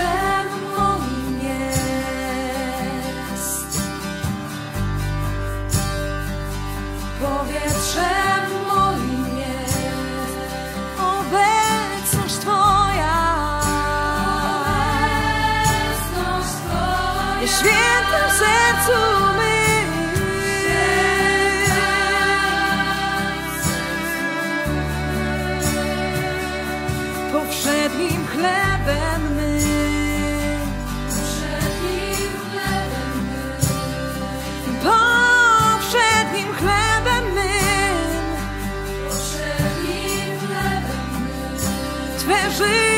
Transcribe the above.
share. Życie